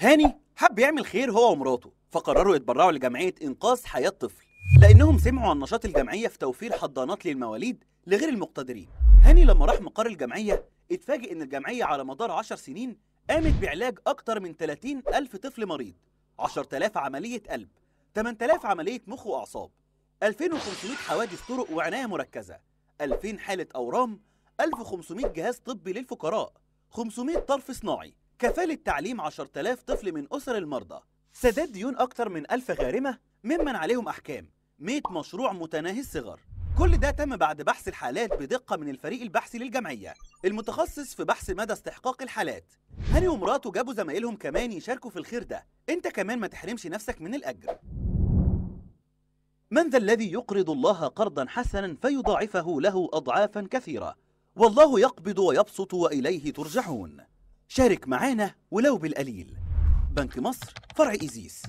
هاني حب يعمل خير هو ومراته فقرروا يتبرعوا لجمعية إنقاذ حياة طفل لأنهم سمعوا عن نشاط الجمعية في توفير حضانات للمواليد لغير المقتدرين. هاني لما راح مقر الجمعية اتفاجئ إن الجمعية على مدار 10 سنين قامت بعلاج أكتر من 30 ألف طفل مريض 10000 عملية قلب 8000 عملية مخ وأعصاب 2500 حوادث طرق وعناية مركزة 2000 حالة أورام 1500 جهاز طبي للفقراء 500 طرف صناعي. كفالة تعليم 10000 طفل من أسر المرضى. سداد ديون أكتر من 1000 غارمة ممن عليهم أحكام. 100 مشروع متناهي الصغر. كل ده تم بعد بحث الحالات بدقة من الفريق البحثي للجمعية المتخصص في بحث مدى استحقاق الحالات. هاني ومراته جابوا زمايلهم كمان يشاركوا في الخير ده. انت كمان ما تحرمش نفسك من الأجر. من ذا الذي يقرض الله قرضا حسنا فيضاعفه له أضعافا كثيرة. والله يقبض ويبسط وإليه ترجعون. شارك معانا ولو بالقليل. بنك مصر فرع إيزيس.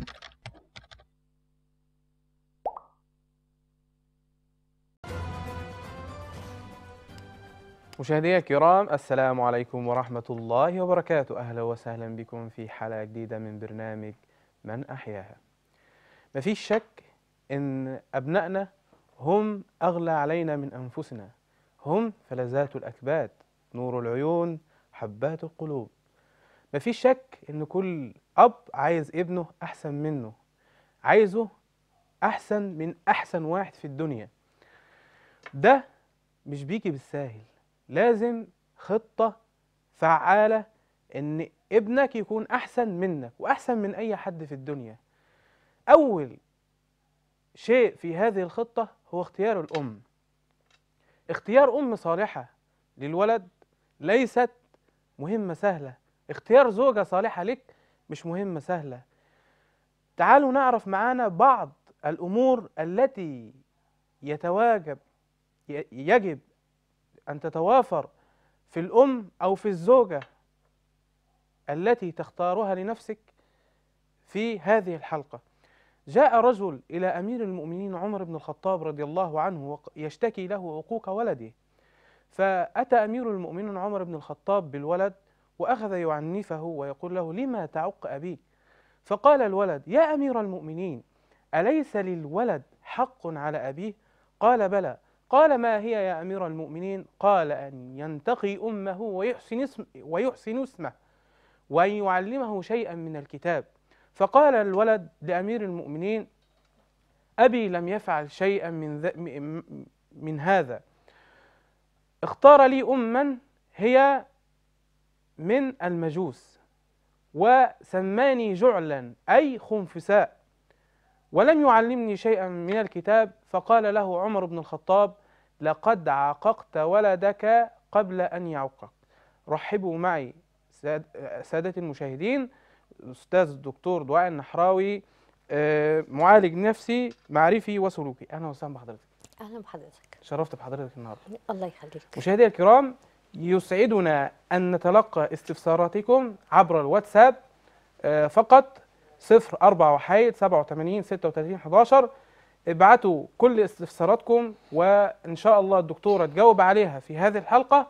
مشاهدينا الكرام السلام عليكم ورحمة الله وبركاته. أهلا وسهلا بكم في حلقة جديدة من برنامج من أحياها. مفيش شك إن أبنائنا هم أغلى علينا من أنفسنا. هم فلذات الأكباد نور العيون حبات القلوب. مفيش شك إن كل أب عايز ابنه أحسن منه عايزه أحسن من أحسن واحد في الدنيا. ده مش بيجي بالساهل. لازم خطة فعالة إن ابنك يكون أحسن منك وأحسن من أي حد في الدنيا. أول شيء في هذه الخطة هو اختيار الأم. اختيار أم صالحة للولد ليست مهمة سهلة. اختيار زوجة صالحة لك مش مهمة سهلة. تعالوا نعرف معانا بعض الأمور التي يتواجب يجب أن تتوافر في الأم أو في الزوجة التي تختارها لنفسك في هذه الحلقة. جاء رجل إلى أمير المؤمنين عمر بن الخطاب رضي الله عنه يشتكي له عقوق ولده. فأتى أمير المؤمنين عمر بن الخطاب بالولد وأخذ يعنفه ويقول له لما تعق أبيك فقال الولد يا أمير المؤمنين أليس للولد حق على أبيه؟ قال بلى. قال ما هي يا أمير المؤمنين؟ قال أن ينتقي أمه ويحسن, اسم ويحسن اسمه وأن يعلمه شيئا من الكتاب. فقال الولد لأمير المؤمنين أبي لم يفعل شيئا من, من هذا. اختار لي أما هي من المجوس وسماني جعلا أي خنفساء. ولم يعلمني شيئا من الكتاب فقال له عمر بن الخطاب لقد عاققت ولدك قبل أن يعقك. رحبوا معي ساد- سادة المشاهدين الأستاذ الدكتور دعاء النحراوي آه، معالج نفسي معرفي وسلوكي. أهلا وسهلا بحضرتك. أهلا بحضرتك. شرفت بحضرتك النهارده. الله يخليك. مشاهدينا الكرام يسعدنا أن نتلقى استفساراتكم عبر الواتساب آه، فقط 04 وحيد 87 36 11 ابعتوا كل استفساراتكم وإن شاء الله الدكتورة تجاوب عليها في هذه الحلقة.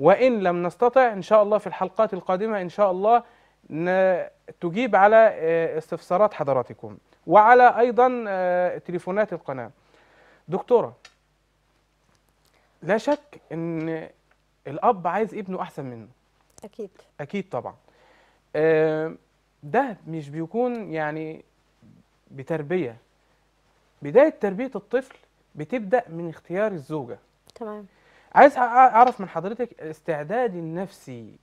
وإن لم نستطع إن شاء الله في الحلقات القادمة إن شاء الله تجيب على آه، استفسارات حضراتكم. وعلى أيضا آه، تليفونات القناة. دكتورة لا شك إن الأب عايز ابنه أحسن منه. أكيد. أكيد طبعا. آه، ده مش بيكون يعني بتربية. بداية تربية الطفل بتبدأ من اختيار الزوجة. تمام. عايز أعرف من حضرتك الاستعداد النفسي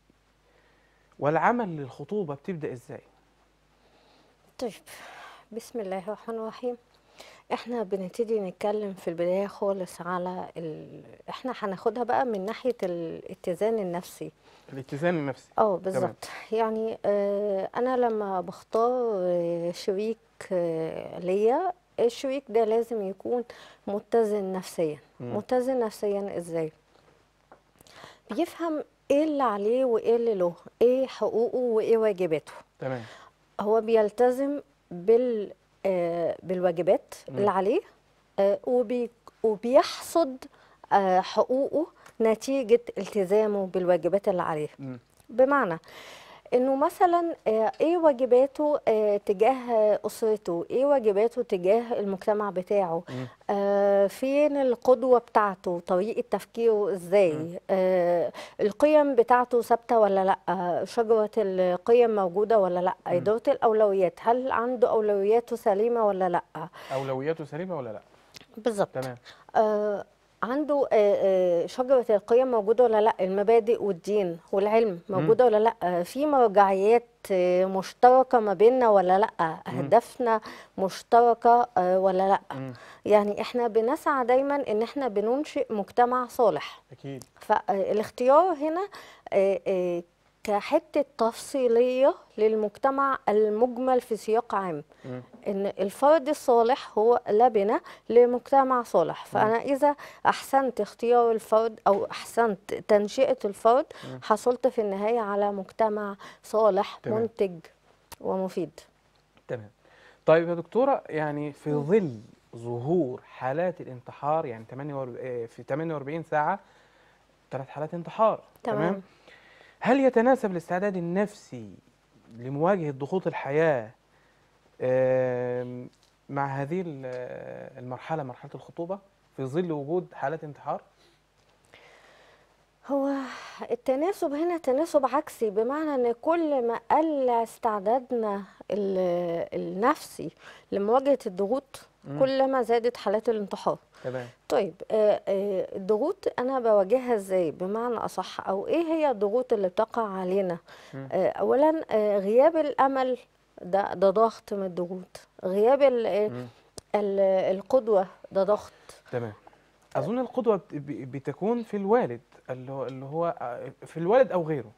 والعمل للخطوبة بتبدأ إزاي؟ طيب. بسم الله الرحمن الرحيم. إحنا بنبتدي نتكلم في البداية خالص على ال... إحنا هناخدها بقى من ناحية الاتزان النفسي. الاتزان النفسي. آه بالظبط. يعني آه أنا لما بختار آه، شريك آه ليا الشريك ده لازم يكون متزن نفسيا. مم. متزن نفسيا إزاي؟ بيفهم إيه اللي عليه وايه اللي له إيه حقوقه وايه واجباته. تمام. هو بيلتزم بال بالواجبات مم. اللي عليه آه وبي وبيحصد آه حقوقه نتيجة التزامه بالواجبات اللي عليه. بمعنى إنه مثلا آه، إيه واجباته آه، تجاه أسرته؟ إيه واجباته تجاه المجتمع بتاعه. آه، فين القدوة بتاعته؟ طريقة تفكيره إزاي؟ آه، القيم بتاعته ثابتة ولا لأ؟ شجرة القيم موجودة ولا لأ؟ مم. إدارة الأولويات هل عنده أولوياته سليمة ولا لأ؟ أولوياته سليمة ولا لأ؟ بالظبط. تمام. آه، عنده آه، آه، شجرة القيم موجودة ولا لأ؟ المبادئ والدين والعلم موجودة ولا لأ؟ آه، في مرجعيات مشتركة ما بيننا ولا لأ؟ أهدافنا مشتركة ولا لأ. يعني إحنا بنسعى دايما إن إحنا بننشئ مجتمع صالح. أكيد. فالاختيار هنا كحتة تفصيلية للمجتمع المجمل في سياق عام. مم. إن الفرد الصالح هو لبنة لمجتمع صالح. فأنا إذا أحسنت اختيار الفرد أو أحسنت تنشئة الفرد حصلت في النهاية على مجتمع صالح تمام. منتج ومفيد. تمام. طيب يا دكتورة يعني في ظل ظهور حالات الانتحار يعني 48 آه، في 48 ساعة ثلاث حالات انتحار تمام. هل يتناسب الاستعداد النفسي لمواجهة ضغوط الحياة مع هذه ال- المرحلة مرحلة الخطوبة في ظل وجود حالات انتحار؟ هو التناسب هنا تناسب عكسي بمعنى إن كل ما قل استعدادنا ال- النفسي لمواجهة الضغوط. كلما زادت حالات الانتحار. تمام. طيب آه، آه، الضغوط أنا بواجهها إزاي؟ بمعنى أصح أو إيه هي الضغوط اللي بتقع علينا. آه، اولا غياب الأمل ده ده ضغط من الضغوط. غياب ال- مم. ال- القدوة ده ضغط. تمام. بت- ب- بتكون في الوالد اللي هو في الوالد أو غيره.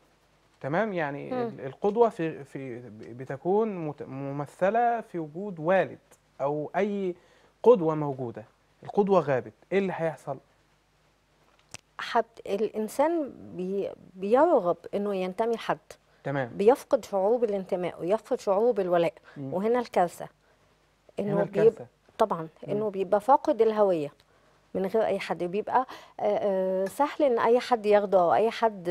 تمام؟ يعني مم. ال- القدوة في في بتكون ممثلة في وجود والد. أو أي قدوة موجودة. القدوة غابت. إيه اللي هيحصل؟ حب الإنسان بي بيرغب إنه ينتمي لحد. تمام. بيفقد شعور بالانتماء ويفقد شعور بالولاء. مم. وهنا الكارثة. إنه بيبقى طبعا. إنه بيبقى فاقد الهوية. من غير أي حد بيبقى سهل إن أي حد ياخده أو أي حد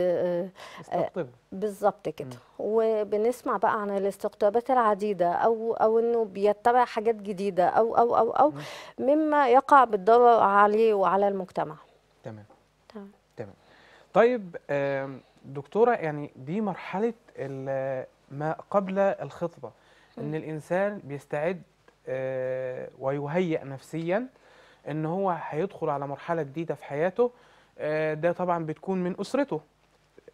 استقطبه بالظبط كده. وبنسمع بقى عن الاستقطابات العديدة أو أو إنه بيتبع حاجات جديدة أو أو أو أو مما يقع بالضرر عليه وعلى المجتمع. تمام. تمام. تمام. طيب آم، دكتورة يعني دي مرحلة ال- ما قبل الخطبة إن الإنسان بيستعد ويهيئ نفسيا إن هو هيدخل على مرحلة جديدة في حياته آه، ده طبعا بتكون من أسرته.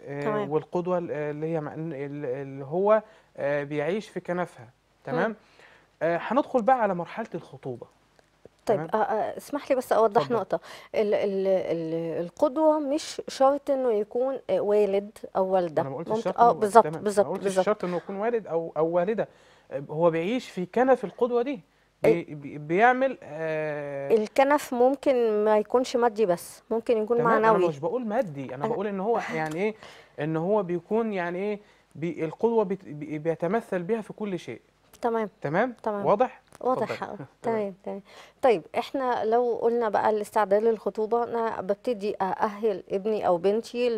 آه، تمام. والقدوة ال- اللي هي اللي هو آه، بيعيش في كنفها. تمام؟ هندخل بقى على مرحلة الخطوبة. طيب اسمح لي بس أوضح اتفضل. نقطة. ال ال ال القدوة مش شرط إنه يكون والد أو والدة. أنا ما قلتش الشرط آه بالظبط. بالظبط بالظبط. الشرط إنه يكون والد أو أو والدة. هو بيعيش في كنف القدوة دي. بي بي- بيعمل آه الكنف ممكن ما يكونش مادي بس ممكن يكون تمام أنا معنوي. مش بقول مادي أنا أنا- بقول إن هو يعني إيه إن هو بيكون يعني إيه بي القدوه بي بيتمثل بها في كل شيء. تمام. تمام؟ تمام. واضح؟ واضح. آه، تمام. تمام طيب إحنا لو قلنا بقى الاستعداد للخطوبة أنا ببتدي أأهل ابني أو بنتي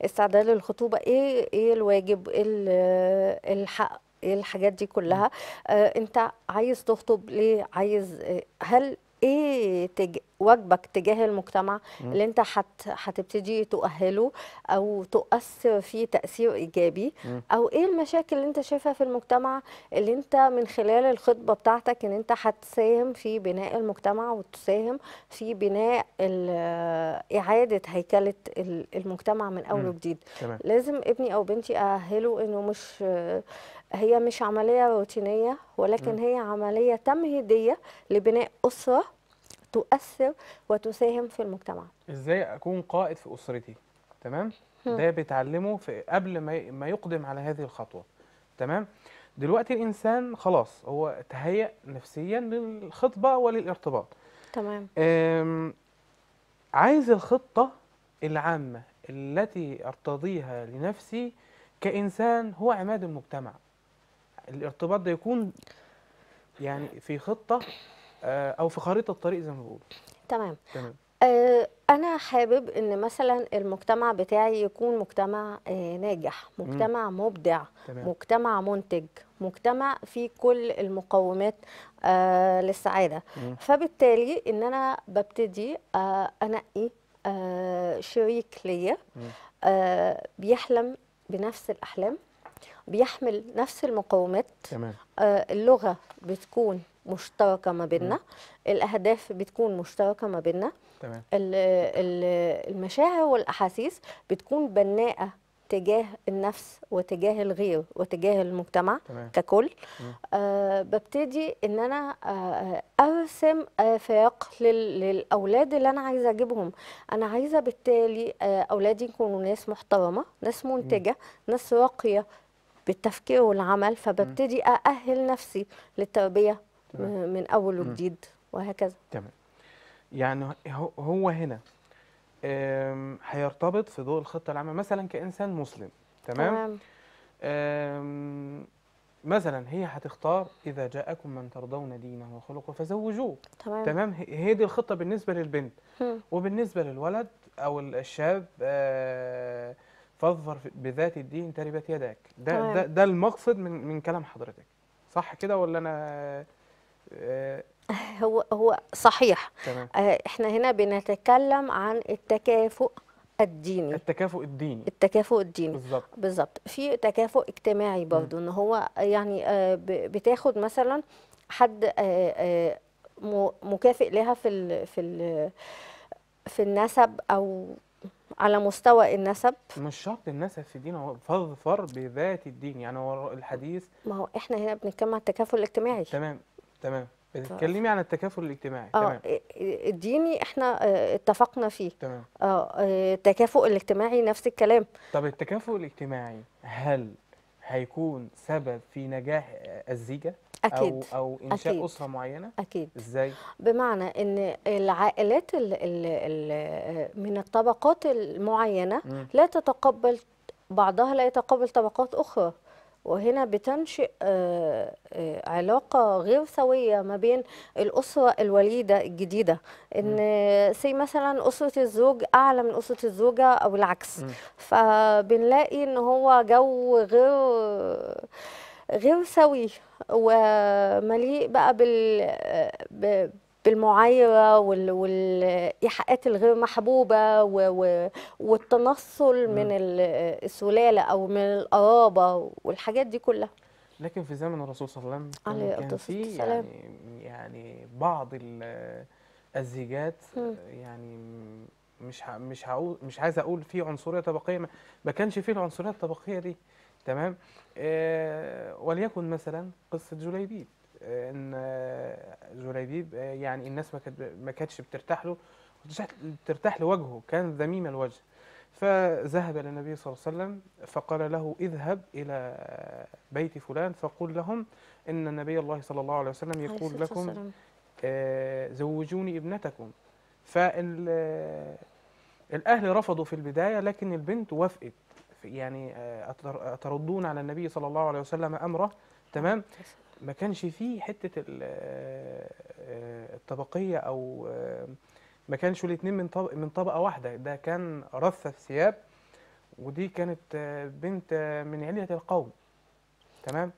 لاستعداد للخطوبة. إيه إيه الواجب؟ إيه ال- الحق. إيه الحاجات دي كلها. آه انت عايز تخطب ليه؟ عايز آه، هل إيه تج... واجبك تجاه المجتمع اللي انت هت... هتبتدي تؤهله أو تؤثر فيه تأثير ايجابي. أو إيه المشاكل اللي انت شايفها في المجتمع اللي انت من خلال الخطبة بتاعتك ان انت هتساهم في بناء المجتمع وتساهم في بناء ال- إعادة هيكلة ال- المجتمع من أول. وجديد؟ لازم ابني أو بنتي اأهله انه مش هي مش عملية روتينية ولكن هي عملية تمهيدية لبناء أسرة تؤثر وتساهم في المجتمع. إزاي أكون قائد في أسرتي؟ تمام؟ ده بيتعلمه في قبل ما ما يقدم على هذه الخطوة. تمام؟ دلوقتي الإنسان خلاص هو تهيأ نفسيا للخطبة وللارتباط. تمام. عايز الخطة العامة التي أرتضيها لنفسي كإنسان هو عماد المجتمع. الارتباط ده يكون يعني في خطة آه، أو في خريطة الطريق زي ما بقول تمام. تمام. آه، أنا حابب إن مثلا المجتمع بتاعي يكون مجتمع آه، ناجح مجتمع مبدع تمام. مجتمع منتج مجتمع فيه كل المقومات للسعادة. مم. فبالتالي إن أنا ببتدي أنقي شريك ليا بيحلم بنفس الأحلام. بيحمل نفس المقومات تمام. آه، اللغة بتكون مشتركة ما بيننا الأهداف بتكون مشتركة ما بيننا تمام. ال- ال- المشاعر والأحاسيس بتكون بناءة تجاه النفس وتجاه الغير وتجاه المجتمع تمام. ككل. مم. آه ببتدي إن أنا آه أرسم افاق لل- للأولاد اللي أنا عايزة أجيبهم. أنا عايزة بالتالي آه أولادي يكونوا ناس محترمة ناس منتجة ناس راقية بالتفكير والعمل فببتدي أأهل نفسي للتربية تمام. م- من أول مم. وجديد وهكذا. تمام. يعني هو- هنا هيرتبط في ضوء الخطة العامة مثلا كإنسان مسلم تمام؟ آم، مثلا هي هتختار إذا جاءكم من ترضون دينه وخلقه فزوجوه تمام. تمام؟ هي دي الخطة بالنسبة للبنت. وبالنسبة للولد أو الشاب آه، فاظفر بذات الدين تربت يداك. ده تمام. ده ده المقصد من من كلام حضرتك. صح كده ولا أنا آه، هو هو صحيح. تمام. آه، إحنا هنا بنتكلم عن التكافؤ الديني. التكافؤ الديني. التكافؤ الديني. بالظبط. بالظبط. في تكافؤ اجتماعي برضو ان هو يعني آه، بتاخد مثلا حد آه، آه، مكافئ لها في ال في ال في النسب أو على مستوى النسب. مش شرط النسب في الدين هو فاظفر بذات الدين. يعني هو الحديث ما هو إحنا هنا بنتكلم عن التكافؤ الاجتماعي. تمام تمام. بتتكلمي عن التكافل الاجتماعي. آه تمام. الديني إحنا آه، اتفقنا فيه. تمام. آه آه، التكافؤ الاجتماعي نفس الكلام. طب التكافؤ الاجتماعي هل هيكون سبب في نجاح الزيجة؟ أكيد أو أو إنشاء أكيد. أسرة معينة أكيد إزاي بمعنى إن العائلات ال ال ال من الطبقات المعينة مم. لا تتقبل بعضها لا يتقبل طبقات أخرى وهنا بتنشئ آه، آه، علاقة غير سوية ما بين الأسرة الوليدة الجديدة إن سي مثلا أسرة الزوج أعلى من أسرة الزوجة أو العكس. فبنلاقي إن هو جو غير غير سوي ومليء بقى بال بالمعايرة وال- والإيحاءات الغير محبوبة والتنصل من ال- السلالة أو من القرابة والحاجات دي كلها لكن في زمن الرسول صلى الله عليه وسلم كان في. يعني يعني بعض ال- الزيجات. يعني مش مش هقول مش عايز أقول في عنصرية طبقية ما, كانش فيه العنصرية الطبقية دي تمام وليكن مثلا قصة جليبيب آه، إن آه، جليبيب آه، يعني الناس ما كانت ما كانتش بترتاح له وترتاح- ترتاح لوجهه كان ذميم الوجه. فذهب إلى النبي صلى الله عليه وسلم فقال له اذهب إلى بيت فلان فقل لهم إن النبي الله صلى الله عليه وسلم عليه يقول الصلاة لكم. آه، زوجوني ابنتكم. فالأهل رفضوا في البداية لكن البنت وافقت. يعني آه، أتر- أتردون على النبي صلى الله عليه وسلم أمره تمام؟ ما كانش فيه حتة آه، آه، الطبقية أو ما كانش الاتنين من طبق من طبقة واحدة. ده كان رثة ثياب ودي كانت بنت من علية القوم تمام؟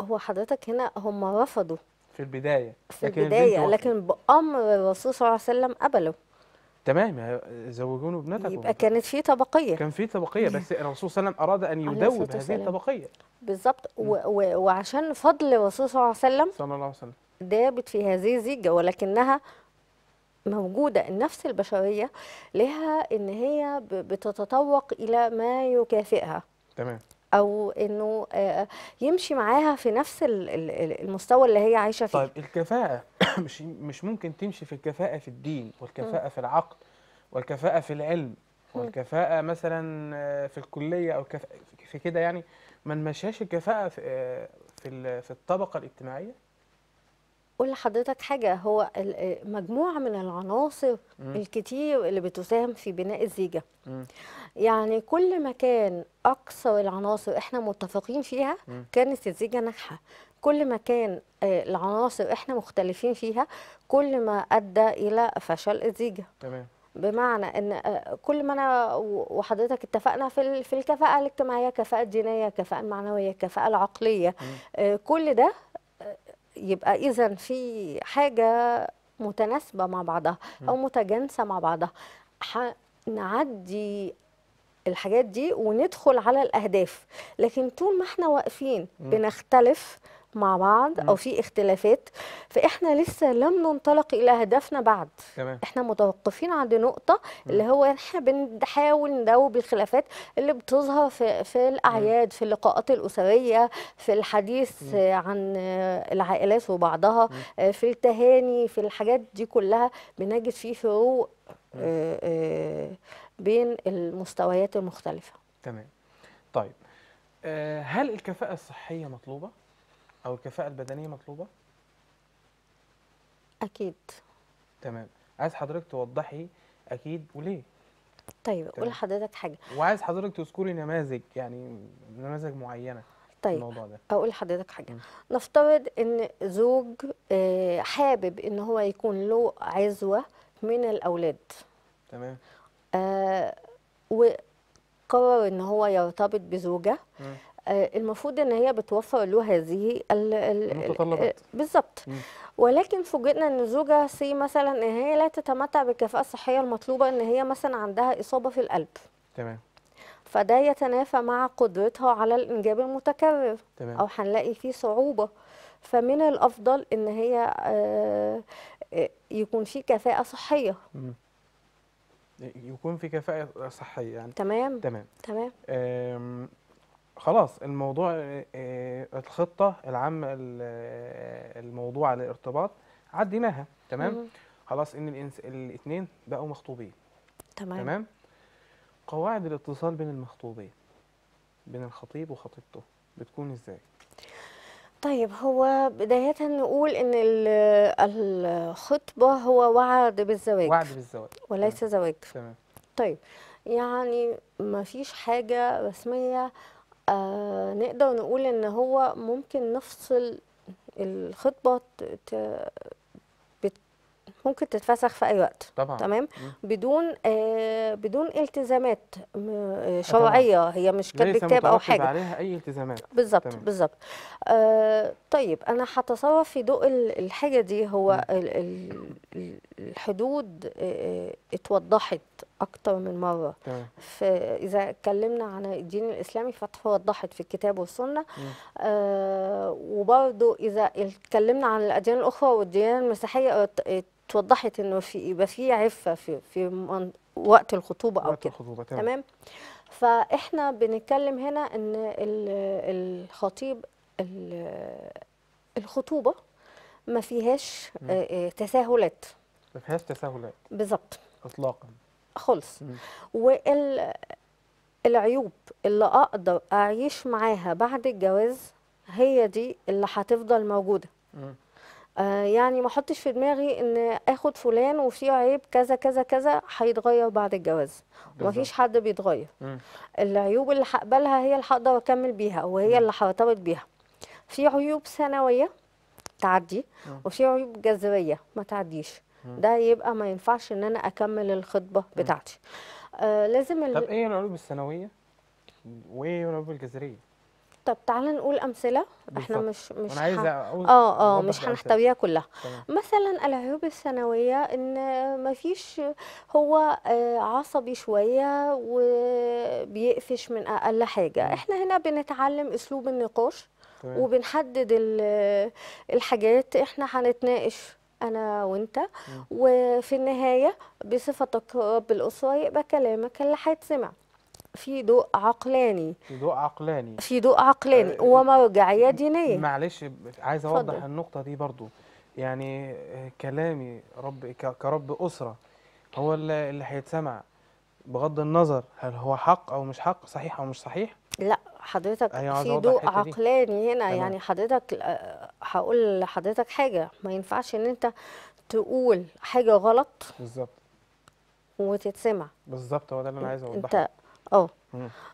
هو حضرتك هنا هم رفضوا في البداية. في لكن البداية. لكن بأمر الرسول صلى الله عليه وسلم قبلوا تمام زوجون ابنتكم. يبقى كانت في طبقية. كان في طبقية بس الرسول صلى الله عليه وسلم أن عليه يدوب هذه. الطبقية. بالظبط. وعشان فضل الرسول صلى الله عليه وسلم صلى الله عليه وسلم. دابت في هذه الزيجة ولكنها موجودة النفس البشرية لها إن هي بتتطوق إلى ما يكافئها. تمام. إنه آه، يمشي معاها في نفس ال- ال- ال- المستوى اللي هي عايشة فيه. طيب الكفاءة مش مش ممكن تمشي في الكفاءة في الدين والكفاءة في العقل والكفاءة في العلم والكفاءة مثلا آه، في الكلية أو. في كده يعني ما نمشيش الكفاءة في آه، في ال- في الطبقة الاجتماعية أقول لحضرتك حاجة هو ال- مجموعة من العناصر مم. الكتير اللي بتساهم في بناء الزيجة مم. يعني كل ما كان أكثر العناصر إحنا متفقين فيها مم. كانت الزيجة ناجحة كل ما كان آه، العناصر إحنا مختلفين فيها كل ما أدى إلى فشل الزيجة. تمام. بمعنى إن آه، كل ما أنا وحضرتك اتفقنا في في الكفاءة الاجتماعية الكفاءه الدينيه الكفاءه المعنوية الكفاءه العقلية. آه، كل ده يبقى اذا في حاجة متناسبة مع بعضها أو متجانسة مع بعضها. هنعدي الحاجات دي وندخل على الأهداف. لكن طول ما إحنا واقفين بنختلف مع بعض أو في اختلافات فإحنا لسه لم ننطلق إلى هدفنا بعد. تمام. إحنا متوقفين عند نقطة اللي هو إحنا بنحاول ندوب الخلافات اللي بتظهر في, في الأعياد في اللقاءات الأسرية في الحديث آه، عن العائلات وبعضها آه، في التهاني في الحاجات دي كلها بنجد فيه فروق آه، آه، بين المستويات المختلفة. تمام. طيب آه، هل الكفاءة الصحية مطلوبة؟ أو الكفاءة البدنية مطلوبة؟ أكيد. تمام. عايز حضرتك توضحي أكيد وليه؟ طيب تمام. أقول لحضرتك حاجة. وعايز حضرتك تذكري نماذج يعني نماذج معينة في طيب الموضوع ده. أقول لحضرتك حاجة. مم. نفترض إن زوج آه، حابب إن هو يكون له عزوة من الأولاد. تمام. آه، وقرر إن هو يرتبط بزوجة. مم. آه، المفروض إن هي بتوفر له هذه ال- ال- ال- المتطلبات. بالظبط. مم. ولكن فوجئنا إن زوجة سي مثلا إن هي لا تتمتع بالكفاءة الصحية المطلوبة إن هي مثلا عندها إصابة في القلب. تمام. فده يتنافى مع قدرتها على الإنجاب المتكرر. تمام. أو هنلاقي فيه صعوبة. فمن الأفضل إن هي آه، آه، يكون في كفاءة صحية. مم. يكون في كفاءة صحية يعني. تمام. تمام. تمام. خلاص الموضوع آه، الخطة العامة ال- آه، الموضوع للارتباط عديناها. تمام؟ مم. خلاص إن الإنس... الاثنين بقوا مخطوبين. تمام. تمام؟ قواعد الاتصال بين المخطوبين بين الخطيب وخطيبته بتكون إزاي؟ طيب هو بداية نقول إن ال- الخطبة هو وعد بالزواج. وعد بالزواج. وليس زواج. تمام. طيب يعني ما فيش حاجة رسمية آه نقدر نقول إن هو ممكن نفصل بت- ممكن تتفسخ في أي وقت طبعا. تمام. بدون آه بدون التزامات آه، شرعية هي مش كاتب كتاب أو حاجة. عليها أي التزامات. بالظبط. بالظبط. آه طيب أنا هتصرف في ضوء ال- الحاجة دي هو. ال ال ال- الحدود آه اتوضحت أكتر من مرة. تمام. فاذا اتكلمنا عن الدين الإسلامي فتوضحت في الكتاب والسنة. آه وبرضو إذا اتكلمنا عن الأديان الأخرى والديانة المسيحية اتوضحت انه في يبقى في عفة في في وقت الخطوبة أو وقت كده. الخطوبة تمام. تمام؟ فإحنا بنتكلم هنا إن ال- الخطيب ال- الخطوبة ما فيهاش مم. آه، آه، تساهلات. ما فيهاش تساهلات. بالظبط. اطلاقا. خالص. والعيوب اللي أقدر أعيش معاها بعد الجواز هي دي اللي هتفضل موجودة. مم. آه يعني ما احطش في دماغي إن آخد فلان وفيه عيب كذا كذا كذا هيتغير بعد الجواز ومفيش بالظبط. حد بيتغير. العيوب اللي هقبلها هي اللي هقدر أكمل بيها وهي اللي هرتبط بيها في عيوب ثانوية تعدي. وفي عيوب جذرية ما تعديش. ده يبقى ما ينفعش إن أنا أكمل الخطبة بتاعتي آه لازم. طب إيه العيوب الثانوية وايه العيوب الجذرية طب تعالى نقول أمثلة إحنا. مش مش أقول آه آه مش. هنحتويها كلها تمام مثلا العيوب الثانوية إن مفيش هو آه، عصبي شوية وبيقفش من أقل حاجة مم. إحنا هنا بنتعلم أسلوب النقاش تمام وبنحدد ال- الحاجات إحنا هنتناقش أنا وأنت. وفي النهاية بصفتك رب الاسرة يبقى كلامك اللي هيتسمع في ضوء عقلاني. في ضوء عقلاني. في ضوء عقلاني. آه، ومرجعية دينية. معلش عايز أوضح اتفضل. النقطة دي برضو. يعني آه، كلامي رب كرب أسرة هو اللي هيتسمع بغض النظر هل هو حق أو مش حق صحيح أو مش صحيح؟ لا حضرتك أيوة، في ضوء. عقلاني هنا. تمام. يعني حضرتك آه، هقول لحضرتك حاجة. ما ينفعش إن أنت تقول حاجة غلط بالظبط. وتتسمع. بالظبط هو ده اللي أنا عايز أوضحه. أنت آه.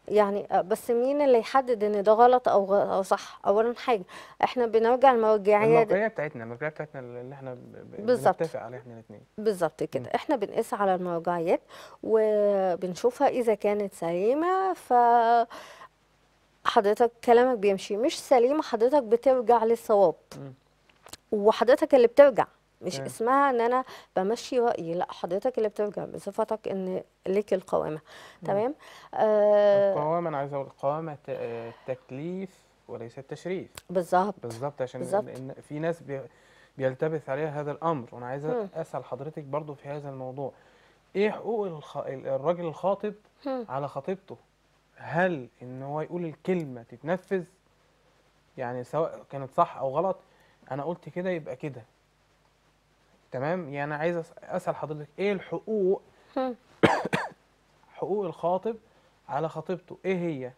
يعني آه، بس مين اللي يحدد إن ده غلط أو أو صح اولا حاجة إحنا بنرجع المرجعية الموقعيه بتاعتنا المرجعيه بتاعتنا اللي إحنا. بنتفق عليها إحنا الاثنين بالظبط كده إحنا بنقيس على المرجعيات وبنشوفها إذا كانت سليمة ف حضرتك كلامك بيمشي مش سليم حضرتك بترجع للصواب. وحضرتك اللي بترجع مش تمام. اسمها إن أنا بمشي رأيي لأ حضرتك اللي بترجع بصفتك إن ليك القوامة تمام آه القوامه أنا عايز أقول القوامه آه، تكليف وليس تشريف بالظبط بالظبط عشان بالظبط. إن في ناس بي- بيلتبس عليها هذا الأمر وأنا عايز. أسأل حضرتك برضو في هذا الموضوع إيه حقوق الخ... الراجل الخاطب مم. على خطيبته هل إن هو يقول الكلمة تتنفذ يعني سواء كانت صح أو غلط أنا قلت كده يبقى كده تمام؟ يعني عايز أس- أسأل حضرتك إيه الحقوق. حقوق الخاطب على خطيبته؟ إيه هي؟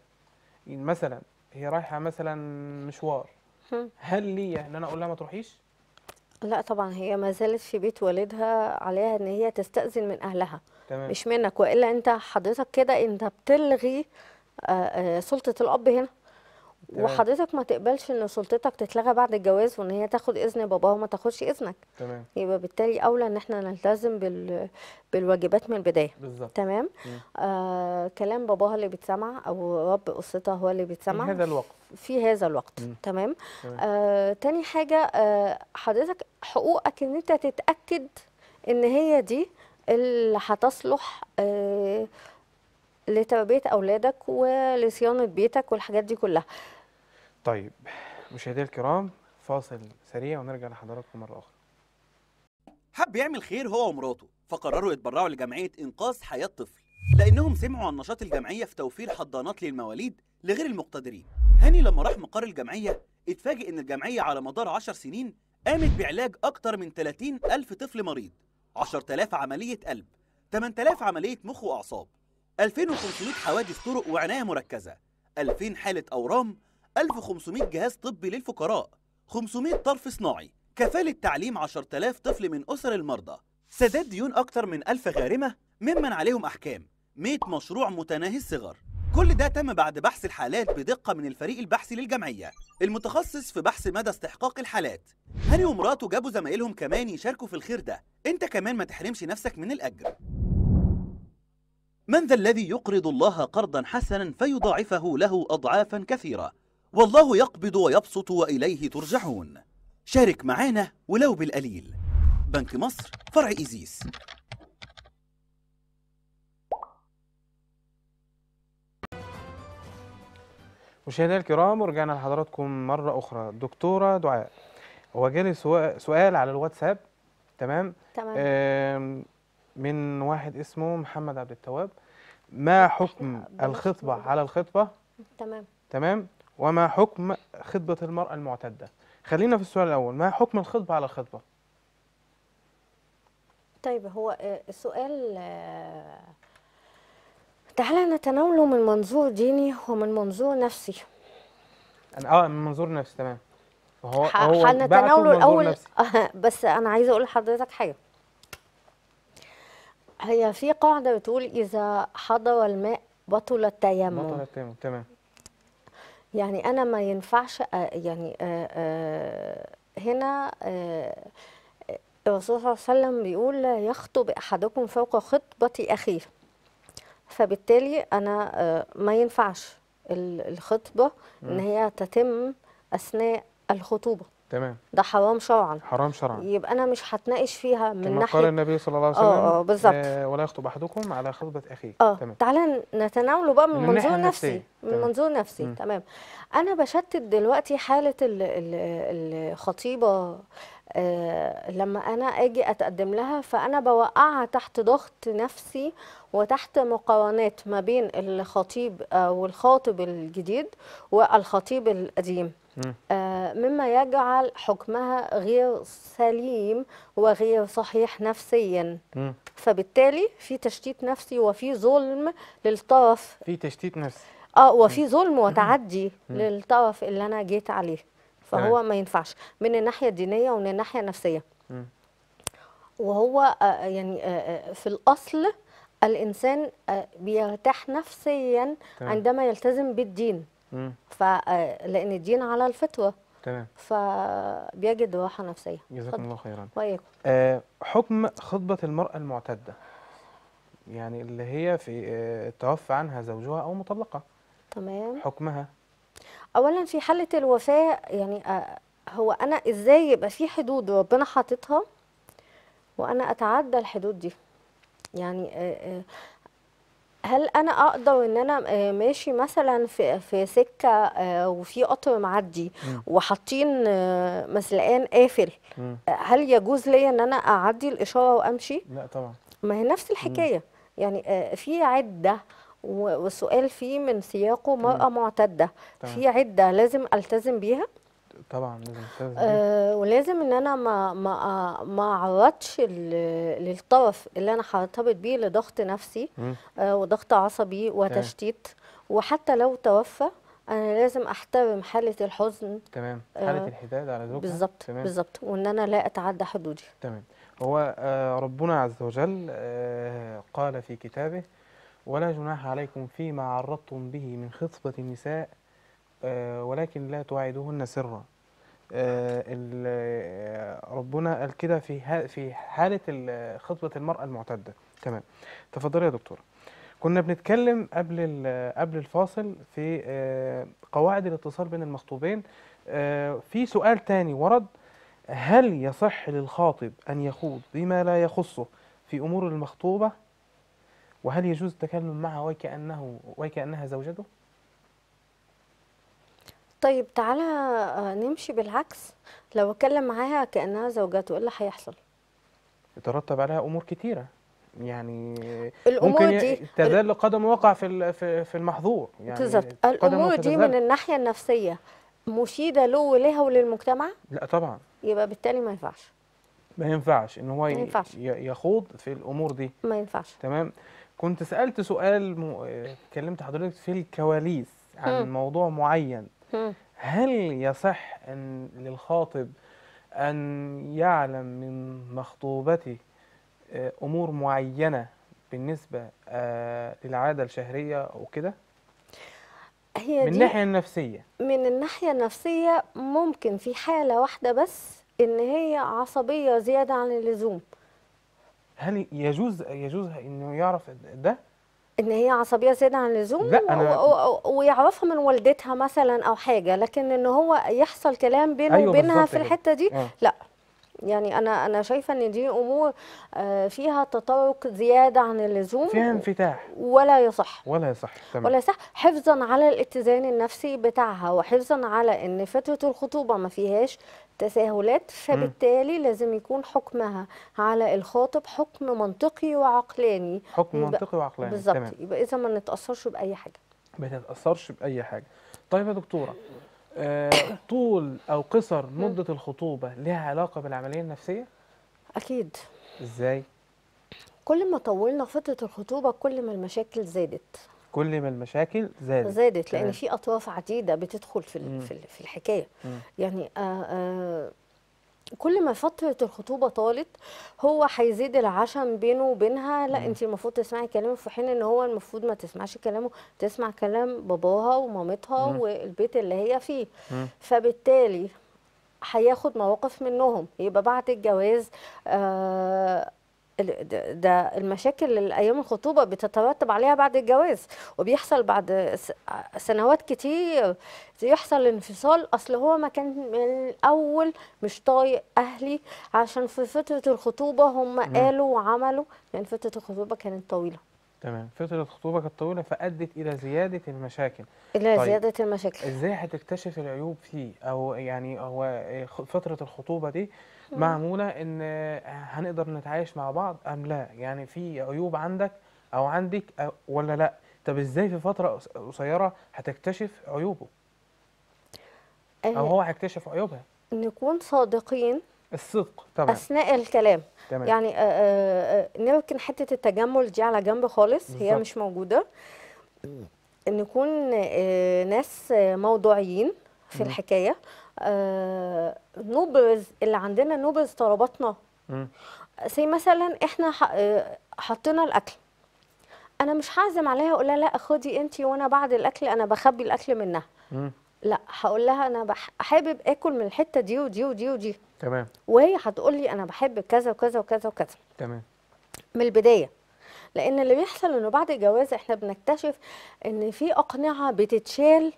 يعني مثلا هي رايحة مثلا مشوار. هل ليا إن أنا أقول لها ما تروحيش؟ لا طبعا هي ما زالت في بيت والدها عليها إن هي تستأذن من أهلها. تمام. مش منك وإلا أنت حضرتك كده أنت بتلغي آه، آه، سلطة الأب هنا. تمام. وحضرتك ما تقبلش إن سلطتك تتلغى بعد الجواز وإن هي تاخد إذن باباها وما تاخدش إذنك. تمام. يبقى بالتالي أولى إن إحنا نلتزم بال... بالواجبات من البداية. بالظبط. تمام؟ مم. آه كلام باباها اللي بيتسمع أو رب اسرتها هو اللي في بيتسمع هذا الوقت. في هذا الوقت. مم. تمام؟ تمام. آه تاني حاجة آه حضرتك حقوقك إن أنت تتأكد إن هي دي اللي هتصلح آه لتربية أولادك ولصيانة بيتك والحاجات دي كلها. طيب مشاهدينا الكرام فاصل سريع ونرجع لحضراتكم مرة أخرى. حب يعمل خير هو ومراته فقرروا يتبرعوا لجمعية إنقاذ حياة طفل لأنهم سمعوا عن نشاط الجمعية في توفير حضانات للمواليد لغير المقتدرين. هاني لما راح مقر الجمعية اتفاجئ إن الجمعية على مدار 10 سنين قامت بعلاج أكتر من 30 ألف طفل مريض 10000 عملية قلب 8000 عملية مخ وأعصاب 2500 حوادث طرق وعناية مركزة 2000 حالة أورام 1500 جهاز طبي للفقراء 500 طرف صناعي كفالة تعليم 10000 طفل من أسر المرضى. سداد ديون أكتر من 1000 غارمة ممن عليهم أحكام 100 مشروع متناهي الصغر. كل ده تم بعد بحث الحالات بدقة من الفريق البحثي للجمعية المتخصص في بحث مدى استحقاق الحالات. هاني ومراته جابوا زمايلهم كمان يشاركوا في الخير ده. انت كمان ما تحرمش نفسك من الأجر. من ذا الذي يقرض الله قرضا حسنا فيضاعفه له أضعافا كثيرة. والله يقبض ويبسط وإليه ترجعون. شارك معانا ولو بالقليل. بنك مصر فرع إيزيس مشاهدينا الكرام ورجعنا لحضراتكم مرة أخرى. دكتورة دعاء هو جالي سؤال على الواتساب. تمام؟ تمام. من واحد اسمه محمد عبد التواب. ما حكم الخطبة. على الخطبة؟ تمام. تمام؟ وما حكم خطبة المرأة المعتدة. خلينا في السؤال الأول. ما حكم الخطبة على الخطبة؟ طيب هو السؤال تعالى نتناوله من منظور ديني ومن منظور نفسي. أنا آه من منظور نفسي تمام. هو بعته هنتناوله الأول. بس أنا عايزة أقول لحضرتك حاجة. هي في قاعدة بتقول إذا حضر الماء بطل التيمم. بطل التيمم تمام. يعني أنا ما ينفعش أ- يعني آه، آه، هنا آه، الرسول صلى الله عليه وسلم بيقول لا يخطب أحدكم فوق خطبة أخيه. فبالتالي أنا آه، ما ينفعش ال- الخطبة إن هي تتم أثناء الخطوبة. تمام. ده حرام شرعا. حرام شرعا. يبقى أنا مش هتناقش فيها من كما قال ناحيه النبي صلى الله عليه وسلم آه آه بالظبط. آه ولا يخطب أحدكم على خطبة أخيه. آه تمام. تعالى نتناوله بقى من من منظور. نفسي. من. منظور نفسي. تمام. أنا بشتت دلوقتي حالة ال- ال- الخطيبة آه لما أنا أجي أتقدم لها فأنا بوقعها تحت ضغط نفسي وتحت مقارنات ما بين الخطيب أو الخاطب الجديد والخطيب القديم. آه، مما يجعل حكمها غير سليم وغير صحيح نفسيا. فبالتالي في تشتيت نفسي وفي ظلم للطرف. في تشتيت نفسي. آه وفي ظلم وتعدي للطرف اللي أنا جيت عليه. فهو ما ينفعش. من الناحية الدينية ومن الناحية النفسية. وهو آه، يعني آه، آه، في الأصل الإنسان آه، بيرتاح نفسيا تمام. عندما يلتزم بالدين. مم. ف آه، لأن الدين على الفطره تمام. فبيجد راحة نفسية. جزاكم. الله خيرا. واياكم آه، حكم خطبة المرأة المعتدة. يعني اللي هي في آه، توفى عنها زوجها أو مطلقة. تمام. حكمها. اولا في حالة الوفاة يعني آه، هو أنا إزاي يبقى في حدود ربنا حاططها وأنا أتعدى الحدود دي؟ يعني آه، آه، هل أنا أقدر إن أنا ماشي مثلا في في سكة وفي قطر معدي. وحاطين مسلقان قافل هل يجوز لي إن أنا أعدي الإشارة وأمشي؟ لا طبعا. ما هي نفس الحكاية. يعني في عدة والسؤال فيه من سياقه مرأة معتدة. في عدة لازم ألتزم بيها؟ طبعا لازم تلتزم بيه. آه ولازم إن أنا ما ما ما أعرضش للطرف اللي أنا هرتبط بيه لضغط نفسي. آه وضغط عصبي وتشتيت. وحتى لو توفى أنا لازم أحترم حالة الحزن. تمام. حالة آه، الحداد على زوجها. بالظبط بالظبط. وإن أنا لا أتعدى حدودي. تمام. هو آه، ربنا عز وجل آه، قال في كتابه ولا جناح عليكم فيما عرضتم به من خطبة النساء آه، ولكن لا توعدوهن سرا. آه، آه، ربنا قال كده في في حالة ال- خطبة المرأة المعتدة تمام تفضلي يا دكتور كنا بنتكلم قبل قبل الفاصل في قواعد الاتصال بين المخطوبين. في سؤال تاني ورد. هل يصح للخاطب أن يخوض بما لا يخصه في أمور المخطوبة؟ وهل يجوز التكلم معها وكأنه وكأنها زوجته؟ طيب تعالى آه، نمشي بالعكس. لو اتكلم معاها كأنها زوجته إيه اللي هيحصل؟ يترتب عليها أمور كتيرة. يعني الأمور ممكن دي تزال قدم وقع في في المحظور. يعني بالظبط. الأمور دي. من الناحية النفسية مفيده له ولها وللمجتمع؟ لا طبعا. يبقى بالتالي ما ينفعش. ما ينفعش إن هو ي- ينفعش. يخوض في الأمور دي. ما ينفعش. تمام؟ كنت سألت سؤال م... آه، كلمت حضرتك في الكواليس عن مم. موضوع معين مم. هل يصح أن للخاطب أن يعلم من مخطوبته آه، أمور معينة بالنسبة آه، للعادة الشهرية وكده هي من الناحية النفسية من الناحية النفسية ممكن في حالة واحدة بس إن هي عصبية زيادة عن اللزوم هل يجوز يجوز إنه يعرف ده؟ إن هي عصبية زيادة عن اللزوم لا، أنا- ويعرفها من والدتها مثلا أو حاجة لكن إن هو يحصل كلام بينه أيوة وبينها في كده. الحتة دي آه. لا يعني أنا أنا شايفة إن دي أمور آه، فيها تطرق زيادة عن اللزوم فيها انفتاح. ولا يصح. ولا يصح. تمام. ولا صح حفظا على الاتزان النفسي بتاعها وحفظا على إن فترة الخطوبة ما فيهاش تساهلات فبالتالي لازم يكون حكمها على الخاطب حكم منطقي وعقلاني. حكم يبقى- منطقي وعقلاني. بالظبط. يبقى إذا ما نتأثرش بأي حاجة. ما تتأثرش بأي حاجة. طيب يا دكتورة آه، طول أو قصر مدة الخطوبة لها علاقة بالعملية النفسية؟ أكيد إزاي؟ كل ما طولنا فترة الخطوبة كل ما المشاكل زادت كل ما المشاكل زادت زادت لأن. في أطراف عديدة بتدخل في. في ال- في الحكاية مم. يعني آه آه كل ما فترة الخطوبة طالت هو هيزيد العشم بينه وبينها لا. انت المفروض تسمعي كلامه في حين ان هو المفروض ما تسمعش كلامه تسمع كلام باباها ومامتها مم. والبيت اللي هي فيه مم. فبالتالي هياخد مواقف منهم يبقى بعد الجواز آه ده المشاكل اللي أيام الخطوبة بتترتب عليها بعد الجواز وبيحصل بعد سنوات كتير يحصل انفصال. أصل هو ما كان من الأول مش طايق أهلي عشان في فترة الخطوبة هم مم. قالوا وعملوا لأن فترة الخطوبة كانت طويلة. تمام. فترة الخطوبة كانت طويلة فأدت إلى زيادة المشاكل. إلى طيب. زيادة المشاكل. إزاي هتكتشف العيوب فيه؟ أو يعني هو فترة الخطوبة دي معمولة إن آه، هنقدر نتعايش مع بعض أم لا؟ يعني في عيوب عندك أو عندك أو ولا لأ؟ طب إزاي في فترة قص- قصيرة هتكتشف عيوبه؟ آه هو هيكتشف عيوبها. نكون صادقين. الصدق طبعا أثناء الكلام. تمام. يعني آه، آه، نركن حتة التجمل دي على جنب خالص هي بالظبط. مش موجودة. نكون ناس موضوعيين في الحكاية. نبرز اللي عندنا نبرز طلباتنا. زي مثلا إحنا آه، حطينا الأكل. أنا مش هعزم عليها أقول لها لا خدي انت وأنا بعد الأكل أنا بخبي الأكل منها. مم. لا هقول لها أنا بح- حابب آكل من الحتة دي ودي ودي ودي. تمام. وهي هتقول لي أنا بحب كذا وكذا وكذا وكذا. تمام. من البداية. لأن اللي بيحصل إنه بعد الجواز إحنا بنكتشف إن في أقنعة بتتشال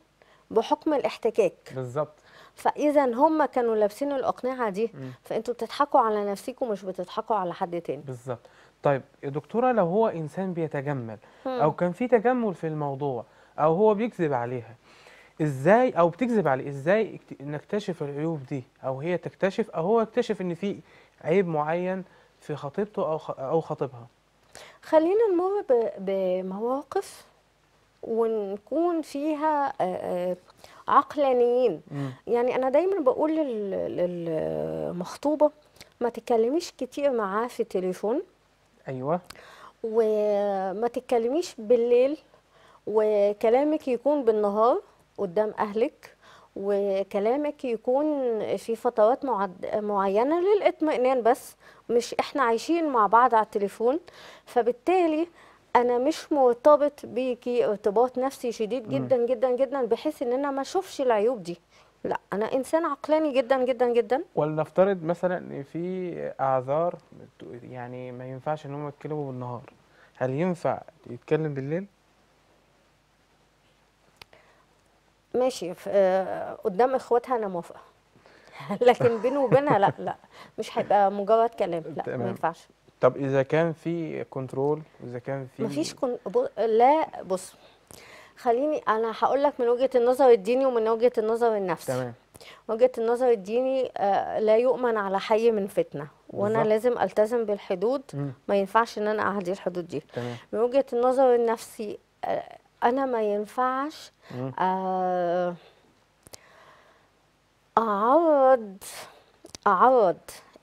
بحكم الاحتكاك. بالظبط. فإذا هم كانوا لابسين الأقنعة دي. فأنتوا بتضحكوا على نفسكم مش بتضحكوا على حد تاني. بالظبط. طيب يا دكتورة لو هو إنسان بيتجمل أو كان في تجمل في الموضوع أو هو بيكذب عليها إزاي أو بتكذب عليه اكت- نكتشف العيوب دي أو هي تكتشف أو هو يكتشف إن في عيب معين في خطيبته خ- أو خطيبها؟ خلينا نمر بمواقف ونكون فيها عقلانيين. مم. يعني أنا دايما بقول لل- للمخطوبة ما تتكلميش كتير معاه في التليفون. أيوه. وما تتكلميش بالليل وكلامك يكون بالنهار قدام أهلك وكلامك يكون في فترات معد... معينة للإطمئنان بس مش إحنا عايشين مع بعض على التليفون. فبالتالي أنا مش مرتبط بيكي ارتباط نفسي شديد جدا جدا جدا بحيث إن أنا ما أشوفش العيوب دي. لأ أنا إنسان عقلاني جدا جدا جدا. ولنفترض مثلا إن في أعذار بت- يعني ما ينفعش إن هم يتكلموا بالنهار. هل ينفع يتكلم بالليل؟ ماشي آه، قدام إخواتها أنا موافقة. لكن بينه وبينها لأ لأ مش هيبقى مجرد كلام لأ. ما ينفعش. طب إذا كان في كنترول إذا كان في مفيش كن... ب... لا بص خليني أنا هقول لك من وجهة النظر الديني ومن وجهة النظر النفسي تمام وجهة النظر الديني آه، لا يؤمن على حي من فتنة وأنا بالظبط. لازم ألتزم بالحدود مم. ما ينفعش إن أنا اعدي الحدود دي تمام من وجهة النظر النفسي آه، أنا ما ينفعش مم. آه، أعرض أعرض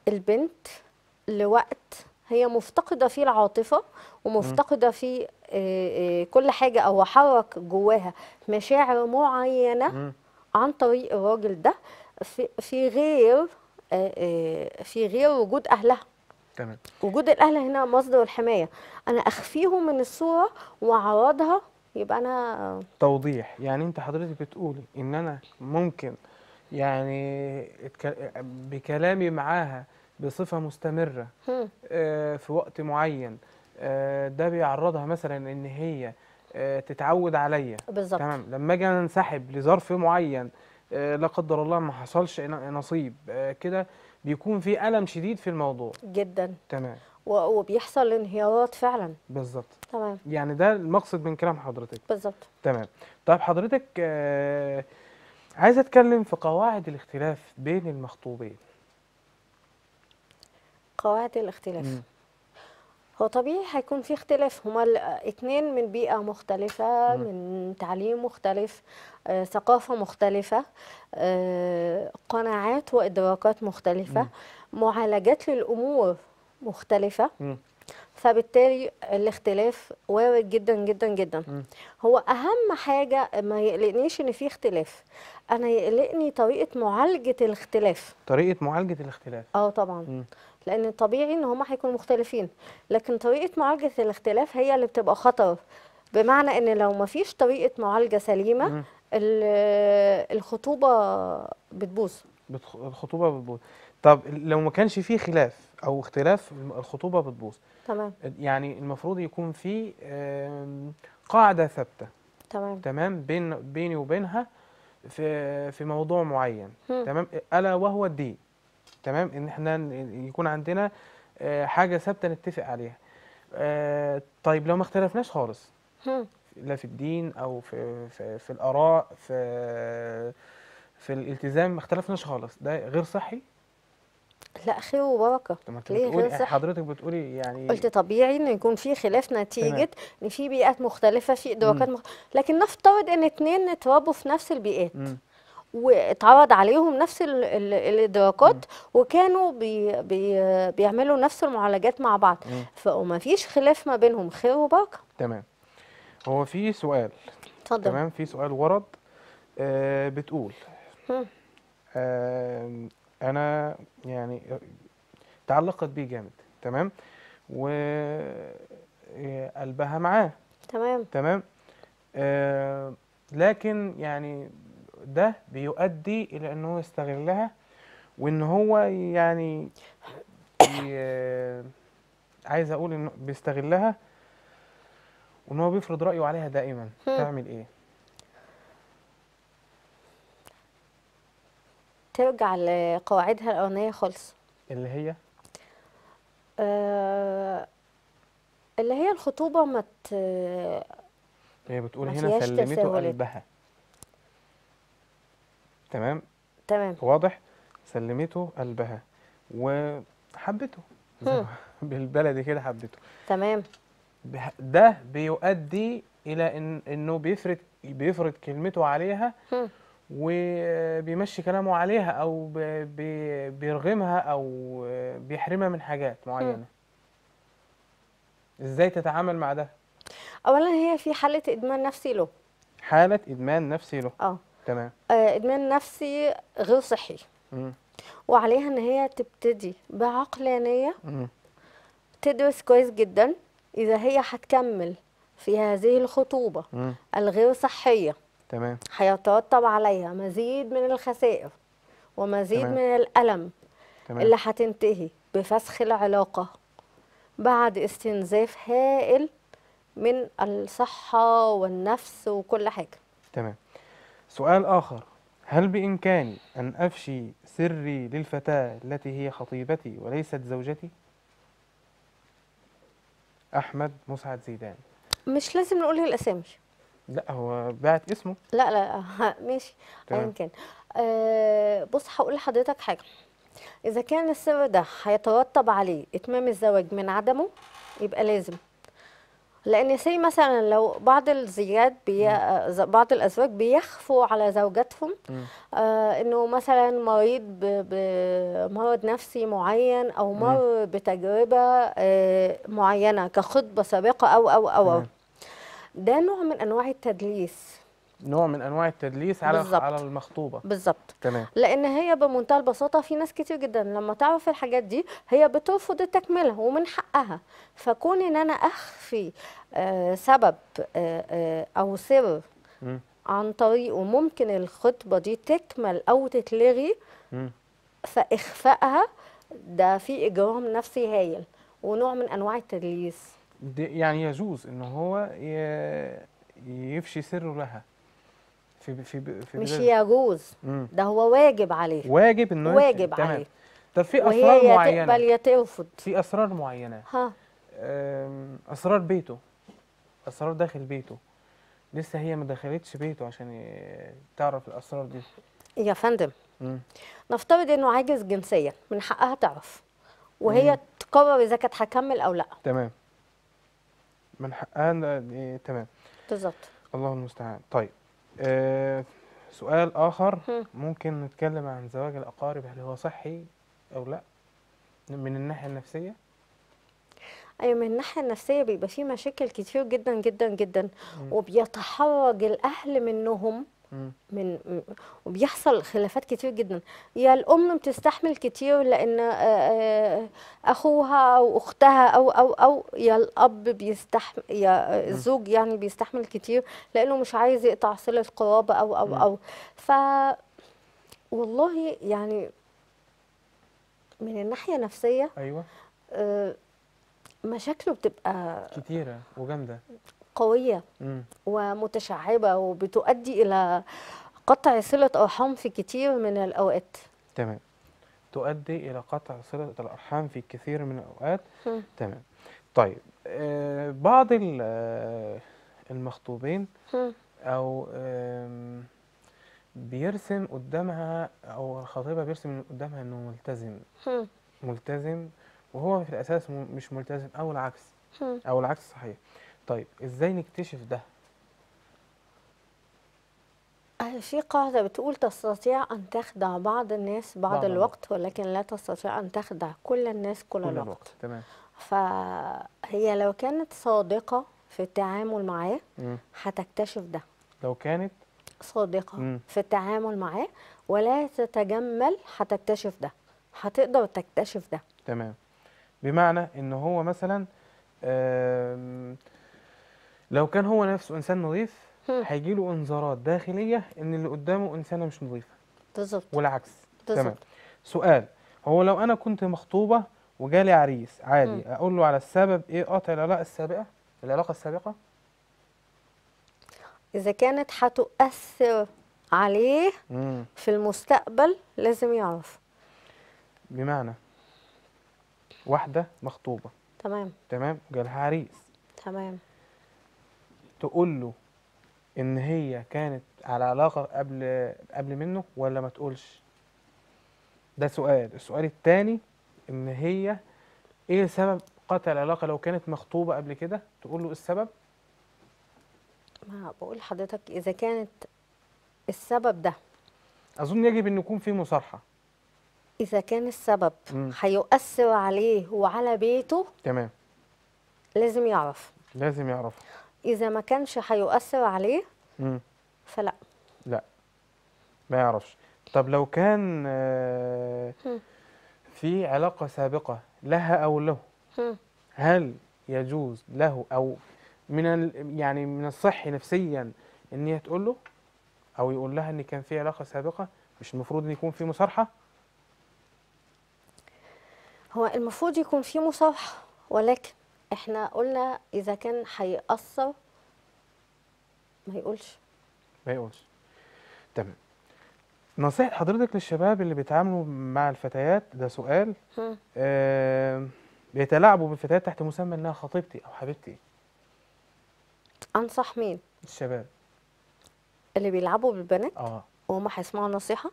البنت لوقت هي مفتقدة فيه العاطفة ومفتقدة فيه آه، آه، كل حاجة أو أحرك جواها مشاعر معينة مم. عن طريق الراجل ده في, غير آه، في غير وجود أهلها. تمام. وجود الأهل هنا مصدر الحماية. أنا أخفيهم من الصورة وأعرضها يبقى أنا توضيح. يعني أنت حضرتك بتقولي إن أنا ممكن يعني بكلامي معاها بصفة مستمرة هم، آه، في وقت معين آه، ده بيعرضها مثلا إن هي آه، تتعود عليا. بالظبط. تمام. لما أجي أنسحب لظرف معين لا قدر الله ما حصلش نصيب كده بيكون في ألم شديد في الموضوع. جدا. تمام. وبيحصل انهيارات فعلا. بالظبط. تمام. يعني ده المقصد من كلام حضرتك. بالظبط. تمام. طيب حضرتك آه، عايز أتكلم في قواعد الاختلاف بين المخطوبين. قواعد الاختلاف مم. هو طبيعي هيكون في اختلاف هما ال- اتنين من بيئة مختلفة مم. من تعليم مختلف آه، ثقافة مختلفة آه، قناعات وإدراكات مختلفة معالجات للأمور مختلفة مم. فبالتالي الاختلاف وارد جدا جدا جدا مم. هو أهم حاجة ما يقلقنيش إن في اختلاف أنا يقلقني طريقة معالجة الاختلاف طريقة معالجة الاختلاف آه طبعا مم. لأن طبيعي إن هما هيكونوا مختلفين. لكن طريقة معالجة الاختلاف هي اللي بتبقى خطر. بمعنى إن لو ما فيش طريقة معالجة سليمة الخطوبة بتبوظ. بتخ... الخطوبة بتبوظ. طب لو ما كانش فيه خلاف أو اختلاف الخطوبة بتبوظ. تمام. يعني المفروض يكون في آم، قاعدة ثابتة. تمام. تمام؟ بين بيني وبينها في في موضوع معين. هم. تمام؟ ألا وهو الدين. تمام إن إحنا يكون عندنا آه، حاجة ثابتة نتفق عليها. آه، طيب لو ما اختلفناش خالص. لا في الدين أو في في, في الآراء في في الالتزام ما اختلفناش خالص. ده غير صحي؟ لا خير وبركة. طب ما أنت ليه غير صحي؟ حضرتك بتقولي يعني قلت طبيعي إن يكون في خلاف نتيجة. إن في بيئات مختلفة في إدراكات مخ... لكن نفترض إن اتنين اتربوا في نفس البيئات. مم. واتعرض عليهم نفس ال ال الادراكات وكانوا بي بي بيعملوا نفس المعالجات مع بعض. فما فيش خلاف ما بينهم. خير وبركة. تمام. هو في سؤال. اتفضل. تمام. في سؤال ورد آه بتقول. آم، أنا يعني تعلقت بيه جامد. تمام؟ وقلبها معاه. تمام. تمام؟ آه لكن يعني ده بيؤدي إلى إن هو يستغلها وإن هو يعني عايز أقول إنه بيستغلها وإن هو بيفرض رأيه عليها دائما. تعمل إيه؟ ترجع لقواعدها الأولانية خالص. اللي هي؟ آه اللي هي الخطوبة ما ت... هي بتقول هنا سلمته. قلبها. تمام؟ تمام. واضح. سلمته قلبها. وحبته. بالبلدي كده حبته. تمام. ده بيؤدي إلى إن إنه بيفرض بيفرض كلمته عليها. وبيمشي كلامه عليها أو بي- بيرغمها أو بيحرمها من حاجات معينة. إزاي تتعامل مع ده؟ أولا هي في حالة إدمان نفسي له. حالة إدمان نفسي له. آه. تمام. آه، إدمان نفسي غير صحي. مم. وعليها إن هي تبتدي بعقلانية. مم. تدرس كويس جدا. إذا هي هتكمل في هذه الخطوبة مم. الغير صحية. تمام. هيترتب عليها مزيد من الخسائر ومزيد تمام. من الألم تمام. اللي هتنتهي بفسخ العلاقة بعد استنزاف هائل من الصحة والنفس وكل حاجة. تمام. سؤال آخر. هل بإمكاني أن أفشي سري للفتاة التي هي خطيبتي وليست زوجتي؟ أحمد مسعد زيدان. مش لازم نقول الأسامي. لا هو بعت اسمه. لا لا ماشي. كان. آه بص هقول لحضرتك حاجة. إذا كان السر ده هيترتب عليه إتمام الزواج من عدمه يبقى لازم. لأن سي مثلا لو بعض الزياد بي... بعض الأزواج بيخفوا على زوجاتهم. آه إنه مثلا مريض ب... بمرض نفسي معين أو. مر بتجربة آه معينة كخطبة سابقة أو أو أو, أو. ده نوع من أنواع التدليس نوع من أنواع التدليس على بالظبط. على المخطوبة بالظبط تمام لأن هي بمنتهى البساطة في ناس كتير جدا لما تعرف الحاجات دي هي بترفض التكمله ومن حقها فكون إن أنا أخفي آه سبب آه آه أو سر مم. عن طريقه ممكن الخطبة دي تكمل أو تتلغي مم. فإخفائها ده في إجرام نفسي هايل ونوع من أنواع التدليس يعني يجوز إن هو يفشي سره لها في في في مش يجوز. ده هو واجب عليه واجب يفشي. واجب تمام. عليه طب في وهي أسرار يا معينة؟ تقبل يا ترفض في أسرار معينة. ها. أسرار بيته. أسرار داخل بيته. لسه هي ما دخلتش بيته عشان تعرف الأسرار دي. يا فندم. مم. نفترض إنه عاجز جنسيا من حقها تعرف. وهي مم. تقرر إذا كانت هكمل أو لأ. تمام. من حقها إيه، تمام. بالظبط. الله المستعان. طيب. أه سؤال آخر مم. ممكن نتكلم عن زواج الأقارب هل هو صحي أو لأ من الناحية النفسية أيوه من الناحية النفسية بيبقى فيه مشاكل كتير جدا جدا جدا. وبيتحرج الأهل منهم. من وبيحصل خلافات كتير جدا. يا الأم بتستحمل كتير لأن آه، آه، أخوها أو أختها أو أو أو يا الأب بيستحمل يا الزوج يعني بيستحمل كتير لأنه مش عايز يقطع صلة قرابه أو أو. أو. ف والله يعني من الناحية النفسية أيوه. آه، مشاكله بتبقى كتيرة وجامدة. قوية. ومتشعبة وبتؤدي إلى قطع صلة ارحام في كتير من الأوقات تمام تؤدي إلى قطع صلة الأرحام في كثير من الأوقات مم. تمام طيب آه بعض آه، المخطوبين آم، بيرسم قدامها أو الخطيبة بيرسم قدامها إنه ملتزم. ملتزم وهو في الأساس م- مش ملتزم أو العكس. أو العكس صحيح طيب إزاي نكتشف ده؟ في قاعدة بتقول تستطيع أن تخدع بعض الناس بعض, بعض الوقت ولكن لا تستطيع أن تخدع كل الناس كل, كل الوقت. الوقت تمام فهي لو كانت صادقة في التعامل معاه. هتكتشف ده لو كانت صادقة مم. في التعامل معاه ولا تتجمل هتكتشف ده هتقدر تكتشف ده تمام بمعنى إن هو مثلا لو كان هو نفسه إنسان نظيف هم. هيجيله إنذارات داخلية إن اللي قدامه إنسانة مش نظيفة. بالظبط. والعكس. تمام. سؤال. هو لو أنا كنت مخطوبة وجالي عريس عادي أقول له على السبب إيه قطع العلاقة السابقة؟ العلاقة السابقة؟ إذا كانت هتؤثر عليه امم في المستقبل لازم يعرف. بمعنى واحدة مخطوبة. تمام. تمام؟ جالها عريس. تمام. تقول له إن هي كانت على علاقة قبل قبل منه ولا ما تقولش؟ ده سؤال. السؤال التاني إن هي إيه سبب قطع العلاقة لو كانت مخطوبة قبل كده؟ تقول له السبب؟ ما بقول لحضرتك إذا كانت السبب ده. أظن يجب إن يكون في مصارحة. إذا كان السبب. هيؤثر عليه وعلى بيته تمام. لازم يعرف. لازم يعرفها إذا ما كانش هيؤثر عليه امم فلا. لا. ما يعرفش. طب لو كان آه،. في علاقة سابقة لها أو له. هل يجوز له أو من يعني من الصحي نفسيا إن هي تقول له؟ أو يقول لها إن كان في علاقة سابقة مش المفروض إن يكون في مصارحة؟ هو المفروض يكون في مصالحة ولكن إحنا قلنا إذا كان هيأثر ما يقولش. ما يقولش. تمام. نصيحة حضرتك للشباب اللي بيتعاملوا مع الفتيات ده سؤال. هم. آه بيتلاعبوا بالفتيات تحت مسمى إنها خطيبتي أو حبيبتي. أنصح مين؟ الشباب. اللي بيلعبوا بالبنات؟ آه. وهم هيسمعوا نصيحة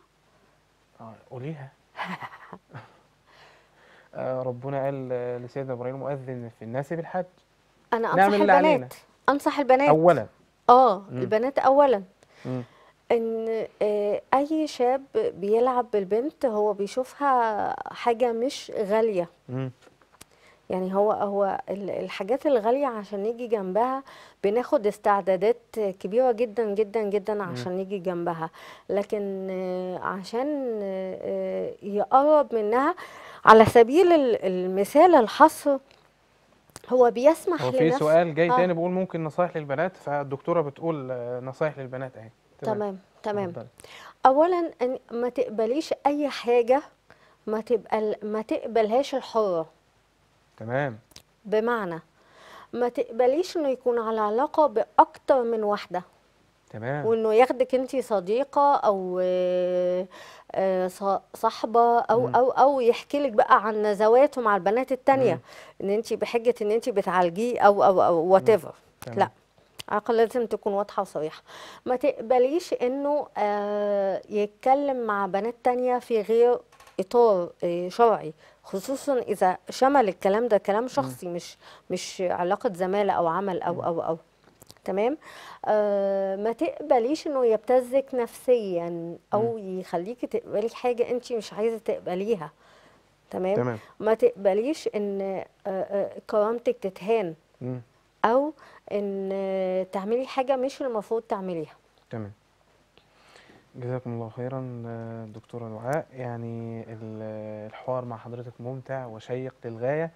آه قوليها. ربنا قال آه، لسيدنا إبراهيم مؤذن في الناس بالحج أنا أنصح نعمل اللي علينا. البنات أنصح البنات اولا آه مم. البنات اولا مم. إن آه، أي شاب بيلعب بالبنت هو بيشوفها حاجة مش غالية مم. يعني هو هو ال- الحاجات الغالية عشان نيجي جنبها بناخد استعدادات كبيرة جدا جدا جدا عشان نيجي جنبها لكن آه، عشان آه، آه، يقرب منها على سبيل ال- المثال الحصر هو بيسمح هو في لنفسه سؤال جاي آه. تاني بيقول ممكن نصايح للبنات فالدكتورة بتقول نصايح للبنات أهي. تمام. تمام اتفضلي. اولا أن ما تقبليش أي حاجة ما تقبل ما تقبلهاش الحرة. تمام. بمعنى ما تقبليش إنه يكون على علاقة بأكتر من واحدة. تمام. وإنه ياخدك انتي صديقة أو آه، ص- صاحبة أو. أو أو يحكي لك بقى عن نزواته مع البنات التانية. إن انتي بحجة إن انتي بتعالجيه أو أو أو وات. لا علاقة لازم تكون واضحة وصريحة. ما تقبليش إنه آه، يتكلم مع بنات تانية في غير إطار آه، شرعي. خصوصا إذا شمل الكلام ده كلام شخصي مش مش علاقة زمالة أو عمل أو أو أو. تمام؟ آه ما تقبليش إنه يبتزك نفسيا أو يخليكي تقبلي حاجة انت مش عايزة تقبليها تمام, تمام. ما تقبليش إن آه آه كرامتك تتهان مم. أو إن تعملي حاجة مش المفروض تعمليها. تمام. جزاكم الله خيرا دكتورة دعاء. يعني ال- الحوار مع حضرتك ممتع وشيق للغاية.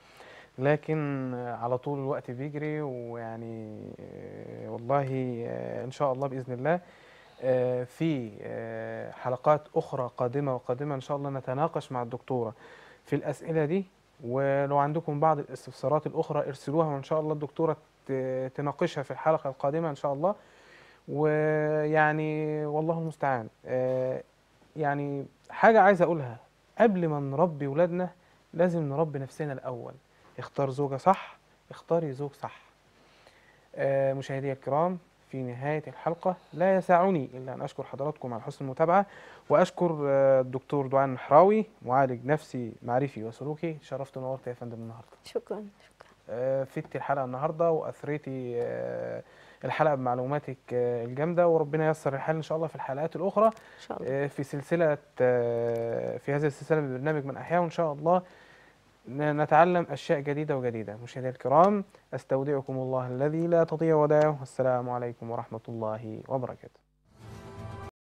لكن على طول الوقت بيجري ويعني آه، والله آه، إن شاء الله بإذن الله آه، في حلقات أخرى قادمة وقادمة إن شاء الله نتناقش مع الدكتورة في الأسئلة دي. ولو عندكم بعض الاستفسارات الأخرى ارسلوها وإن شاء الله الدكتورة ت- تناقشها في الحلقة القادمة إن شاء الله. ويعني والله المستعان. يعني حاجة عايز أقولها. قبل ما نربي ولادنا لازم نربي نفسنا الأول. اختار زوجة صح اختاري زوج صح. آه، مشاهدي الكرام في نهاية الحلقة لا يسعني إلا أن أشكر حضراتكم على حسن المتابعة وأشكر آه، الدكتور دعاء النحراوي معالج نفسي معرفي وسلوكي شرفت ونورت يا فندم النهارده. شكرا شكرا. آه، فدتي الحلقة النهاردة وأثريتي الحلقة بمعلوماتك الجامدة وربنا ييسر الحال إن شاء الله في الحلقات الأخرى. إن شاء الله. في سلسلة في هذه السلسلة من برنامج من أحياه وإن شاء الله نتعلم أشياء جديدة وجديدة. مشاهدينا الكرام أستودعكم الله الذي لا تضيع ودائعه. والسلام عليكم ورحمة الله وبركاته.